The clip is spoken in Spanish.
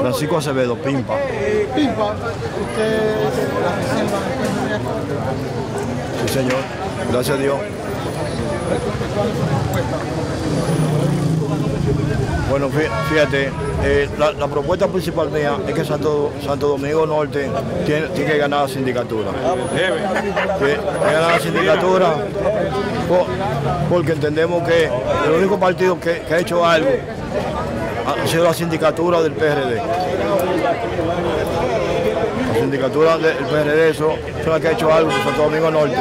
Francisco Acevedo, Pimpa. Pimpa, usted la Sí, señor. Gracias a Dios. Bueno, fí- fíjate, eh, la, la propuesta principal mía es que Santo, Santo Domingo Norte tiene, tiene que ganar la sindicatura. Que, que ganar la sindicatura po- porque entendemos que el único partido que, que ha hecho algo ha sido la sindicatura del PRD. La sindicatura del PRD eso, son las que ha hecho algo en Santo Domingo Norte.